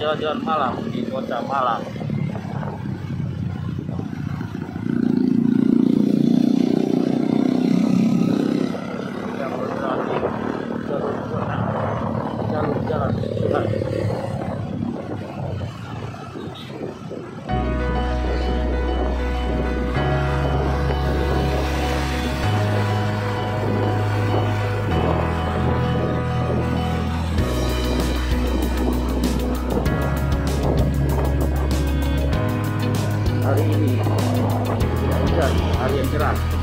jalan-jalan malam di kota malam. hari ini. Hujan, hari yang cerah.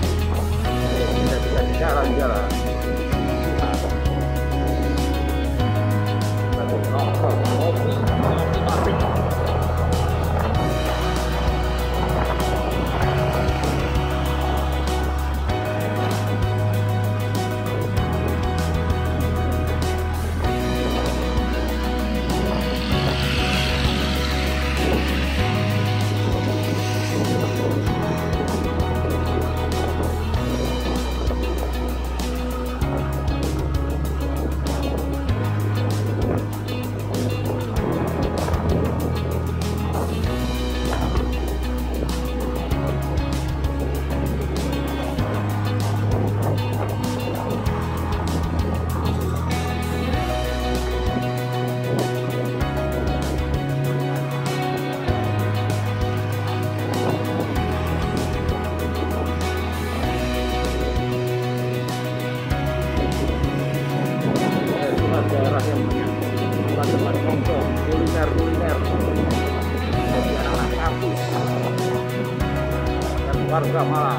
Rumah 了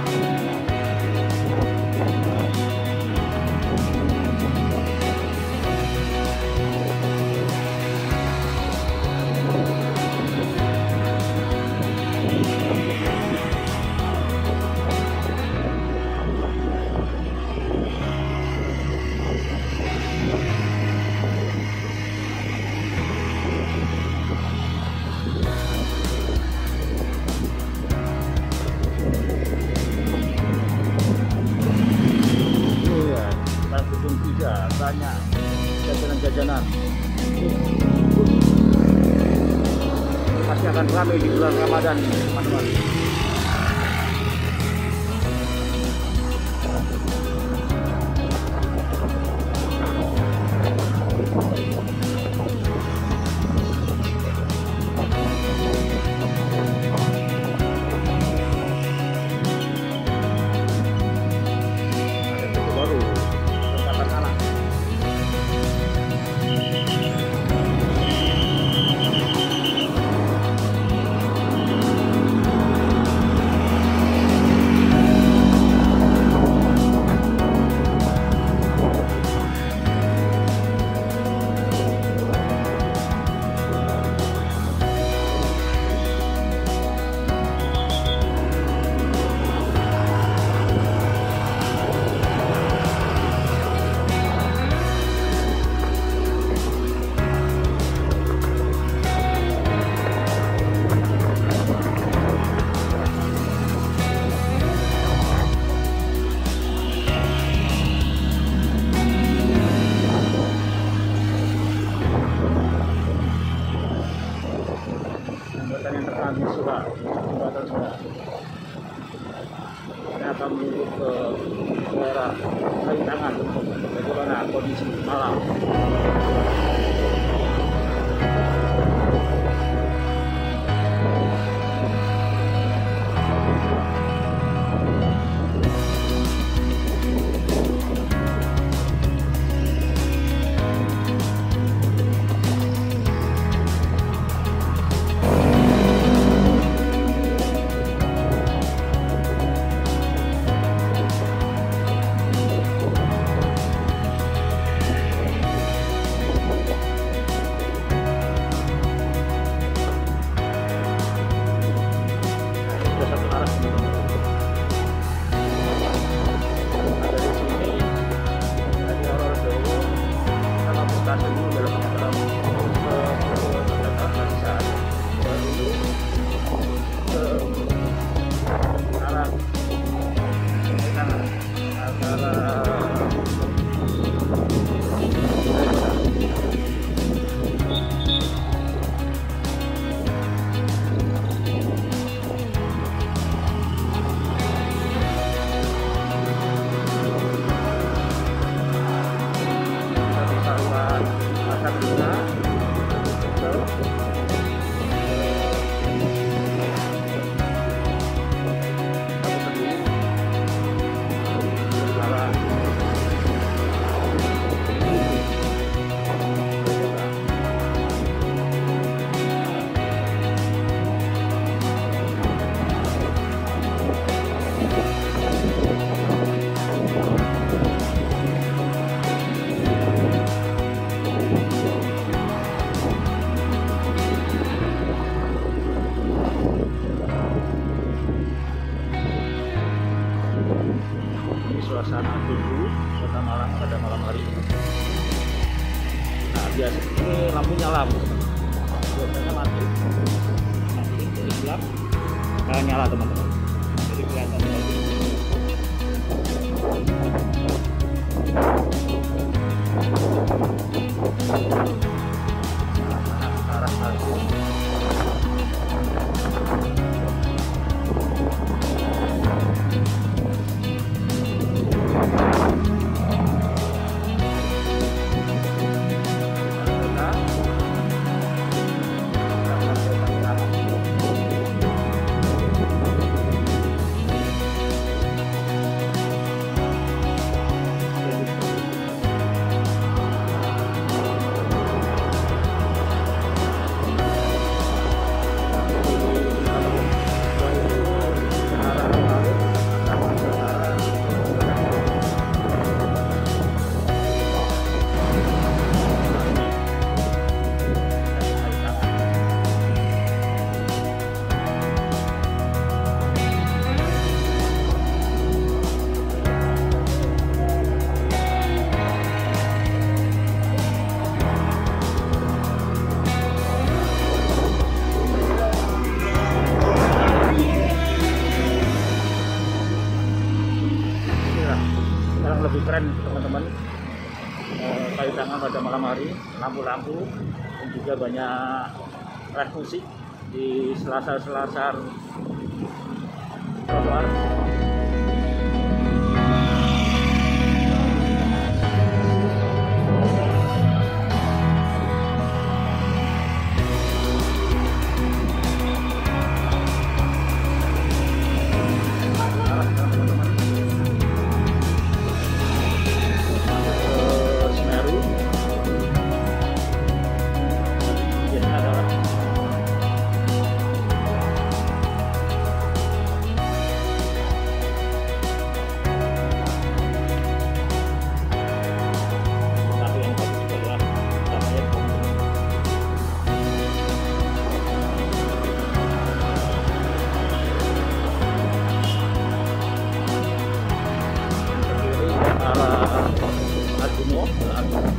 kami di bulan Ramadan teman-teman. Kondisi. Lampu nyala teman-teman. Biasanya mati. Mati ini gelap. Sekarang nyala teman-teman. Jadi kelihatan lagi. Sekarang lebih keren teman-teman Eh, kayu tangan pada malam hari lampu-lampu dan juga banyak live musik di selasar-selasar trotoar. Arah Thank you.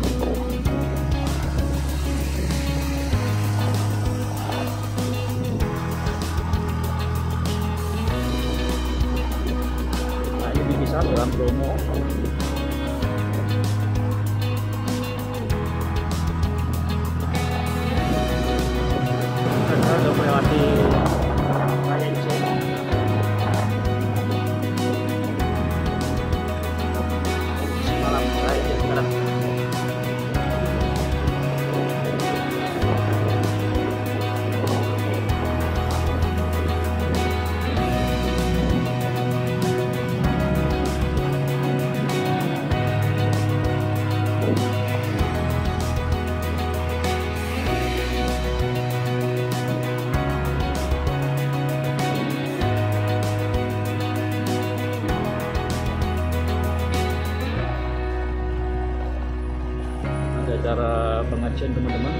Acara pengajian teman-teman